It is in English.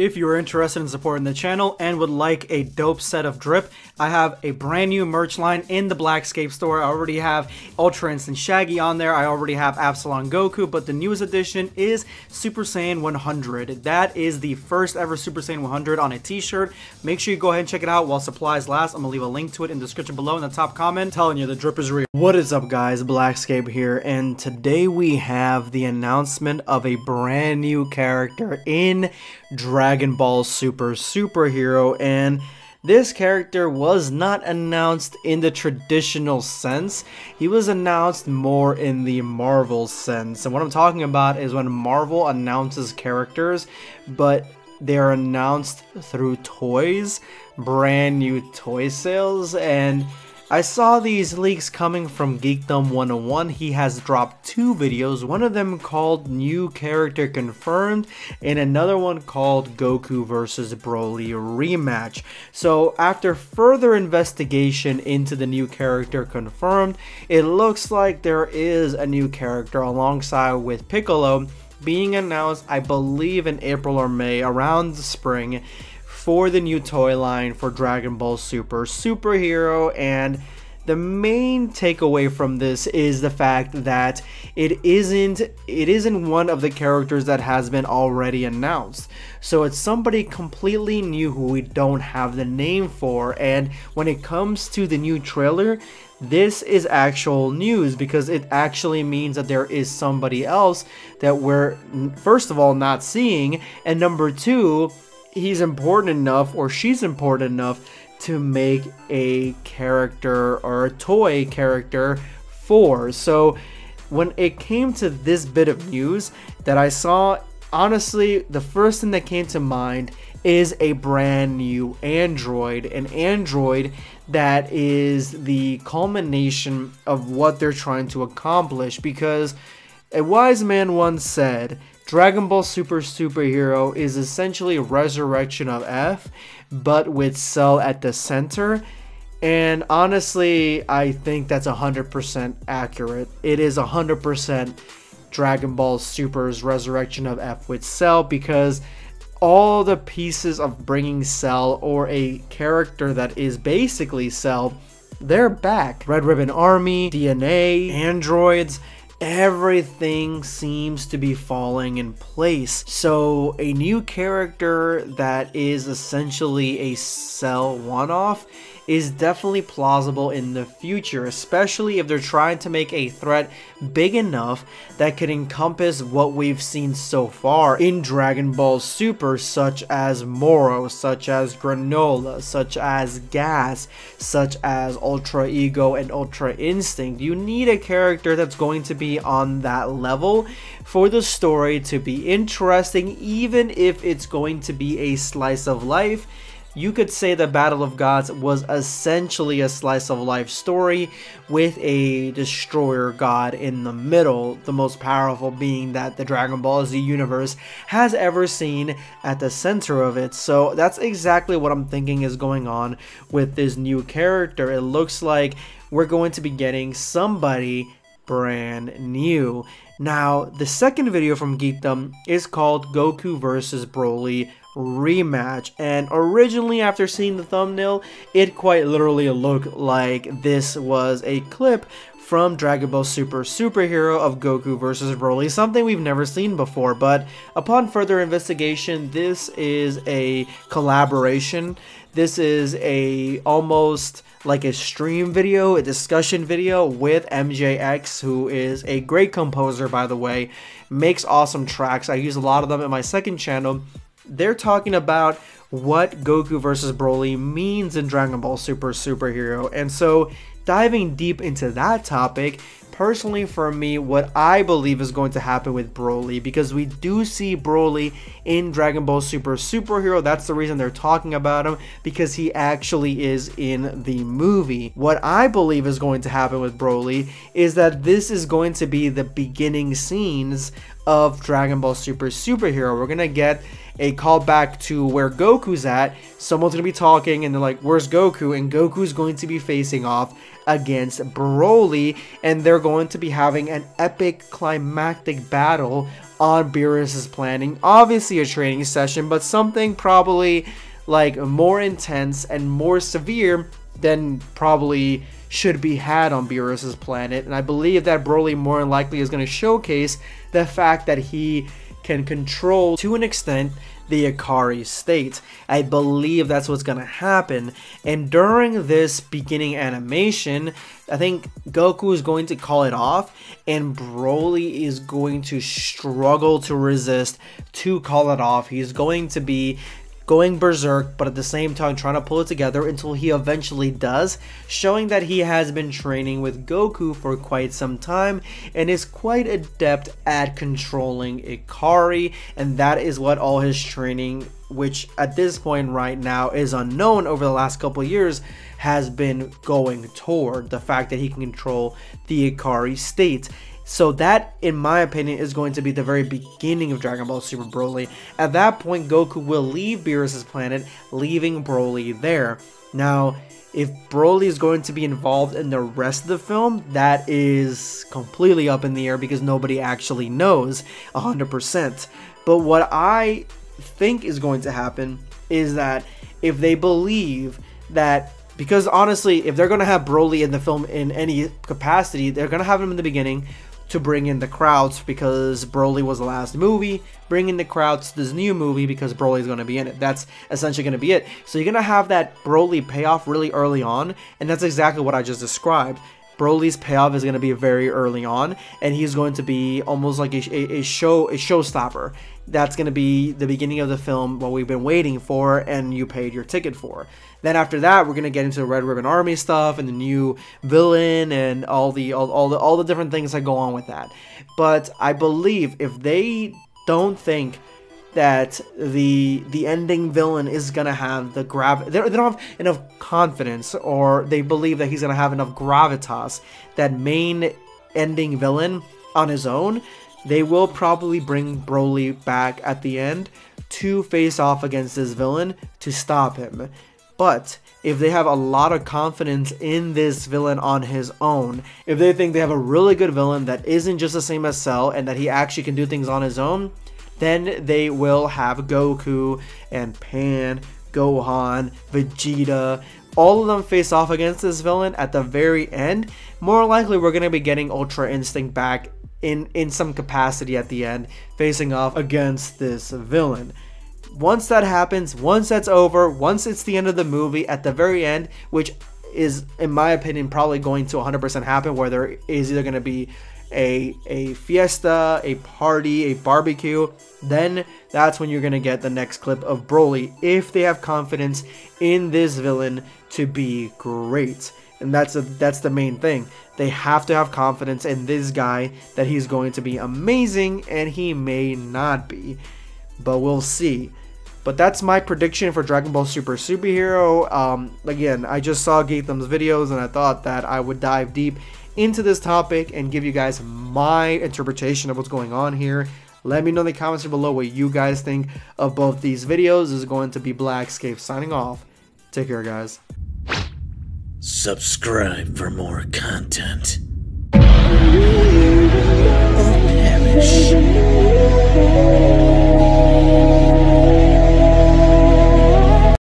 If you are interested in supporting the channel and would like a dope set of drip, I have a brand new merch line in the Blackscape store. I already have Ultra Instinct Shaggy on there. I already have Absalon Goku, but the newest edition is Super Saiyan 100. That is the first ever Super Saiyan 100 on a t-shirt. Make sure you go ahead and check it out while supplies last. I'm gonna leave a link to it in the description below in the top comment. I'm telling you, the drip is real. What is up guys, Blackscape here, and today we have the announcement of a brand new character in Dragon Ball Super Superhero, and this character was not announced in the traditional sense. He was announced more in the Marvel sense. And what I'm talking about is when Marvel announces characters, but they're announced through toys, brand new toy sales, and I saw these leaks coming from Geekdom 101. He has dropped two videos, one of them called New Character Confirmed, and another one called Goku vs. Broly Rematch. So after further investigation into the new character confirmed, it looks like there is a new character alongside with Piccolo being announced, I believe in April or May, around the spring for the new toy line for Dragon Ball Super Superhero and the main takeaway from this is the fact that it isn't it isn't one of the characters that has been already announced. So it's somebody completely new who we don't have the name for and when it comes to the new trailer, this is actual news because it actually means that there is somebody else that we're first of all not seeing and number 2 he's important enough or she's important enough to make a character or a toy character for. So when it came to this bit of news that I saw, honestly, the first thing that came to mind is a brand new Android, an Android that is the culmination of what they're trying to accomplish because a wise man once said, Dragon Ball Super Superhero is essentially a resurrection of F, but with Cell at the center. And honestly, I think that's 100% accurate. It is 100% Dragon Ball Super's resurrection of F with Cell because all the pieces of bringing Cell or a character that is basically Cell, they're back. Red Ribbon Army, DNA, androids, everything seems to be falling in place. So a new character that is essentially a cell one-off is definitely plausible in the future, especially if they're trying to make a threat big enough that could encompass what we've seen so far in Dragon Ball Super, such as Moro, such as Granola, such as Gas, such as Ultra Ego and Ultra Instinct. You need a character that's going to be on that level for the story to be interesting, even if it's going to be a slice of life you could say the Battle of Gods was essentially a slice of life story with a destroyer god in the middle, the most powerful being that the Dragon Ball Z universe has ever seen at the center of it. So that's exactly what I'm thinking is going on with this new character. It looks like we're going to be getting somebody brand new. Now, the second video from Geekdom is called Goku vs. Broly rematch and originally after seeing the thumbnail it quite literally looked like this was a clip from Dragon Ball Super Superhero of Goku vs. Broly, something we've never seen before, but upon further investigation, this is a collaboration. This is a almost like a stream video, a discussion video with MJX, who is a great composer, by the way, makes awesome tracks. I use a lot of them in my second channel, they're talking about what Goku versus Broly means in Dragon Ball Super Superhero. And so, diving deep into that topic, personally for me, what I believe is going to happen with Broly, because we do see Broly in Dragon Ball Super Superhero. That's the reason they're talking about him, because he actually is in the movie. What I believe is going to happen with Broly is that this is going to be the beginning scenes of Dragon Ball Super Superhero. We're going to get a callback to where Goku's at. Someone's gonna be talking and they're like, Where's Goku? And Goku's going to be facing off against Broly, and they're going to be having an epic climactic battle on Beerus's planning. Obviously a training session, but something probably like more intense and more severe than probably should be had on Beerus's planet. And I believe that Broly more than likely is going to showcase the fact that he can control to an extent the Ikari state. I believe that's what's gonna happen. And during this beginning animation, I think Goku is going to call it off, and Broly is going to struggle to resist to call it off. He's going to be going berserk, but at the same time trying to pull it together until he eventually does, showing that he has been training with Goku for quite some time and is quite adept at controlling Ikari, and that is what all his training, which at this point right now is unknown over the last couple years, has been going toward the fact that he can control the Ikari state. So that, in my opinion, is going to be the very beginning of Dragon Ball Super Broly. At that point, Goku will leave Beerus' planet, leaving Broly there. Now, if Broly is going to be involved in the rest of the film, that is completely up in the air because nobody actually knows 100%. But what I think is going to happen is that if they believe that because honestly, if they're going to have Broly in the film in any capacity, they're going to have him in the beginning to bring in the crowds because Broly was the last movie. Bring in the crowds to this new movie because Broly is going to be in it. That's essentially going to be it. So you're going to have that Broly payoff really early on, and that's exactly what I just described. Broly's payoff is going to be very early on, and he's going to be almost like a, a, a show a showstopper. That's going to be the beginning of the film, what we've been waiting for, and you paid your ticket for. Then after that, we're going to get into the Red Ribbon Army stuff and the new villain and all the all, all the all the different things that go on with that. But I believe if they don't think that the the ending villain is gonna have the grav they don't have enough confidence or they believe that he's gonna have enough gravitas that main ending villain on his own they will probably bring Broly back at the end to face off against this villain to stop him but if they have a lot of confidence in this villain on his own, if they think they have a really good villain that isn't just the same as Cell and that he actually can do things on his own, then they will have Goku and Pan, Gohan, Vegeta, all of them face off against this villain at the very end. More likely, we're going to be getting Ultra Instinct back in, in some capacity at the end, facing off against this villain. Once that happens, once that's over, once it's the end of the movie, at the very end, which is, in my opinion, probably going to 100% happen, where there is either going to be a a fiesta, a party, a barbecue, then that's when you're gonna get the next clip of Broly if they have confidence in this villain to be great. And that's a, that's the main thing. They have to have confidence in this guy that he's going to be amazing, and he may not be, but we'll see. But that's my prediction for Dragon Ball Super Superhero. Um, again, I just saw Geekdom's videos and I thought that I would dive deep into this topic and give you guys my interpretation of what's going on here. Let me know in the comments below what you guys think of both these videos. This is going to be Blackscape signing off. Take care, guys. Subscribe for more content. Or perish.